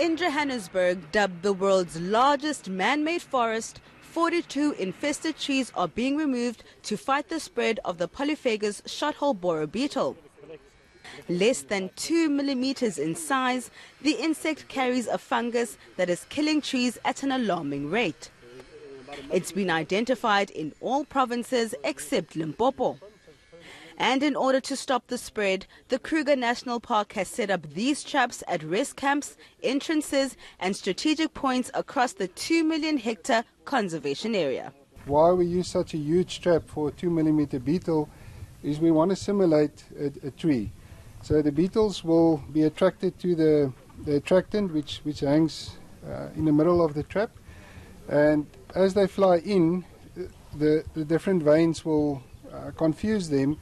In Johannesburg, dubbed the world's largest man-made forest, 42 infested trees are being removed to fight the spread of the polyphagous shothole borer beetle. Less than 2 millimeters in size, the insect carries a fungus that is killing trees at an alarming rate. It's been identified in all provinces except Limpopo. And in order to stop the spread, the Kruger National Park has set up these traps at rest camps, entrances, and strategic points across the 2 million hectare conservation area. Why we use such a huge trap for a 2 millimeter beetle is we want to simulate a, a tree. So the beetles will be attracted to the, the attractant which, which hangs uh, in the middle of the trap. And as they fly in, the, the different vanes will uh, confuse them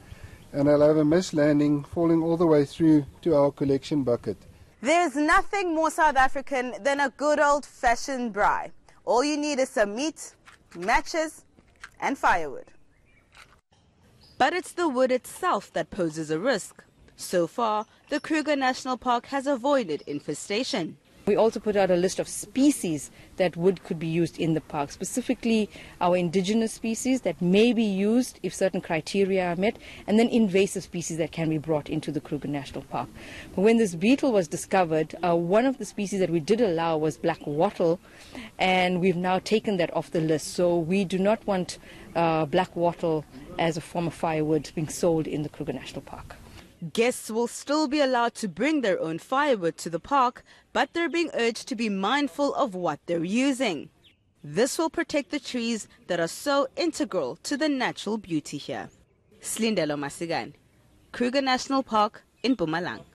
and I'll have a mist landing falling all the way through to our collection bucket. There's nothing more South African than a good old-fashioned braai. All you need is some meat, matches, and firewood. But it's the wood itself that poses a risk. So far, the Kruger National Park has avoided infestation. We also put out a list of species that wood could be used in the park, specifically our indigenous species that may be used if certain criteria are met, and then invasive species that can be brought into the Kruger National Park. But when this beetle was discovered, uh, one of the species that we did allow was black wattle, and we've now taken that off the list. So we do not want uh, black wattle as a form of firewood being sold in the Kruger National Park. Guests will still be allowed to bring their own firewood to the park, but they're being urged to be mindful of what they're using. This will protect the trees that are so integral to the natural beauty here. Slindelo Masigan, Kruger National Park in Mpumalanga.